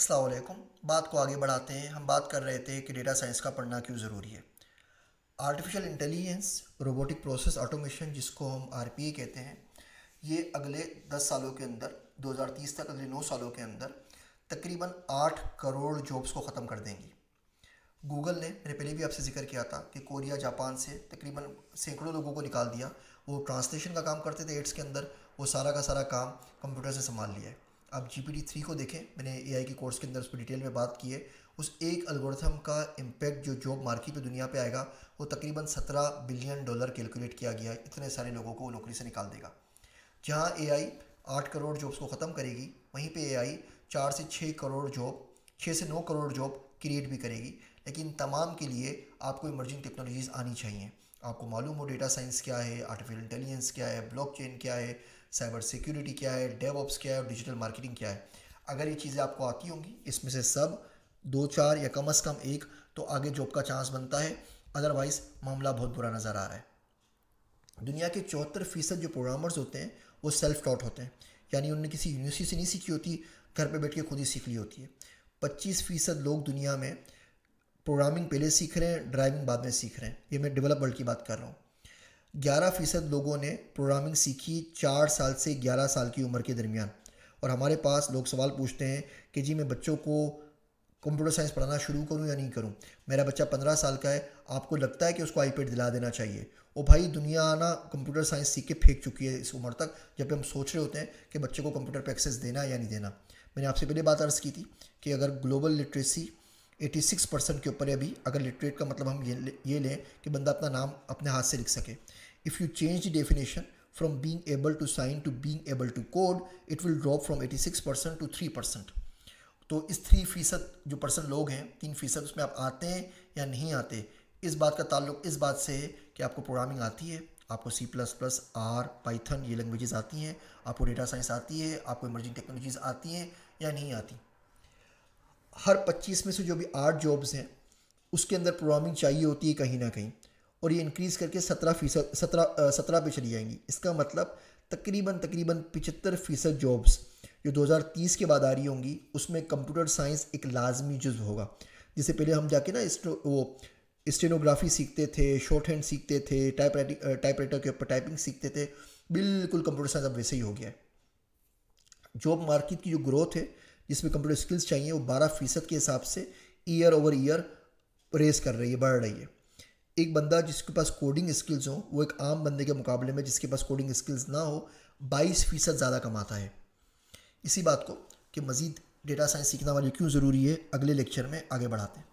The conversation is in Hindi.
अस्सलाम वालेकुम। बात को आगे बढ़ाते हैं। हम बात कर रहे थे कि डेटा साइंस का पढ़ना क्यों ज़रूरी है। Artificial intelligence robotic process automation जिसको हम आरपीए कहते हैं, ये अगले दस सालों के अंदर 2030 तक, अगले नौ सालों के अंदर, तकरीबन आठ करोड़ जॉब्स को ख़त्म कर देंगी। गूगल ने, मैंने पहले भी आपसे ज़िक्र किया था कि कोरिया जापान से तकरीबन सैकड़ों लोगों को निकाल दिया। वो ट्रांसलेशन का काम करते थे एड्स के अंदर। वो सारा का सारा काम कंप्यूटर से संभाल लिया है। आप जी पी टी थ्री को देखें, मैंने ए आई के कोर्स के अंदर उस पर डिटेल में बात की है। उस एक अलगोरथम का इम्पैक्ट जो जॉब मार्केट पे दुनिया पे आएगा, वो तकरीबन सत्रह बिलियन डॉलर कैलकुलेट किया गया है। इतने सारे लोगों को नौकरी से निकाल देगा। जहाँ ए आई आठ करोड़ जॉब्स को ख़त्म करेगी, वहीं पे ए आई चार से छः करोड़ जॉब छः से नौ करोड़ जॉब क्रिएट भी करेगी। लेकिन तमाम के लिए आपको इमर्जिंग टेक्नोलॉजीज़ आनी चाहिए। आपको मालूम हो डेटा साइंस क्या है आर्टिफिशियल इंटेलिजेंस क्या है ब्लॉकचेन क्या है साइबर सिक्योरिटी क्या है डेवऑप्स क्या है डिजिटल मार्केटिंग क्या है? अगर ये चीज़ें आपको आती होंगी, इसमें से सब दो, चार या कम अज़ कम एक तो आगे जॉब का चांस बनता है। अदरवाइज़ मामला बहुत बुरा नज़र आ रहा है। दुनिया के चौहत्तर फ़ीसद जो प्रोग्रामर्स होते हैं, वो सेल्फ टॉट होते हैं। यानी उन्होंने किसी यूनिवर्सिटी से नहीं सीखी होती, घर पर बैठ के खुद ही सीख ली होती है। पच्चीस फ़ीसद लोग दुनिया में प्रोग्रामिंग पहले सीख रहे हैं ड्राइविंग बाद में सीख रहे हैं। ये मैं डेवलप वर्ल्ड की बात कर रहा हूँ। ग्यारह फ़ीसद लोगों ने प्रोग्रामिंग सीखी चार साल से ग्यारह साल की उम्र के दरमियान। और हमारे पास लोग सवाल पूछते हैं कि जी मैं बच्चों को कंप्यूटर साइंस पढ़ाना शुरू करूँ या नहीं करूँ? मेरा बच्चा पंद्रह साल का है, आपको लगता है कि उसको आईपैड दिला देना चाहिए? ओ भाई, दुनिया आना कंप्यूटर साइंस सीख के फेंक चुकी है इस उम्र तक, जब हम सोच रहे होते हैं कि बच्चे को कंप्यूटर पर एक्सेस देना या नहीं देना। मैंने आपसे पहले बात अर्ज़ की थी कि अगर ग्लोबल लिटरेसी 86 परसेंट के ऊपर है अभी। अगर लिटरेट का मतलब हम ये ये लें कि बंदा अपना नाम अपने हाथ से लिख सके। If you change the definition from being able to sign to being able to code, it will drop from 86% to 3% तो इस थ्री फ़ीसद जो परसेंट लोग हैं, तीन फ़ीसद उसमें आप आते हैं या नहीं आते, इस बात का ताल्लुक, इस बात से है कि आपको प्रोग्रामिंग आती है, आपको C plus plus or python ये लैंग्वेजेस आती हैं, आपको डेटा साइंस आती है, आपको इमर्जिंग टेक्नोलॉजीज़ आती हैं या नहीं आती। हर 25 में से जो भी आठ जॉब्स हैं, उसके अंदर प्रोग्रामिंग चाहिए होती है कहीं ना कहीं, और ये इंक्रीज़ करके सत्रह फ़ीसद, सत्रह सत्रह पे चली जाएँगी। इसका मतलब तकरीबन तकरीबन पिचहत्तर फ़ीसद जॉब्स जो 2030 के बाद आ रही होंगी, उसमें कंप्यूटर साइंस एक लाजमी जुज़ होगा। जिसे पहले हम जाके ना वो स्टेनोग्राफी सीखते थे शॉर्ट हैंड सीखते थे टाइप राइटिंग टाइप राइटर के ऊपर टाइपिंग सीखते थे, बिल्कुल कंप्यूटर साइंस अब वैसे ही हो गया है। जॉब मार्केट की जो ग्रोथ है जिसमें कंप्यूटर स्किल्स चाहिए, वो बारह फ़ीसद के हिसाब से ईयर ओवर ईयर रेस कर रही है, बढ़ रही है। एक बंदा जिसके पास कोडिंग स्किल्स हो, वो एक आम बंदे के मुकाबले में जिसके पास कोडिंग स्किल्स ना हो, बाईस फ़ीसद ज़्यादा कमाता है। इसी बात को कि मज़ीद डेटा साइंस सीखना वाली क्यों ज़रूरी है? अगले लेक्चर में आगे बढ़ाते हैं।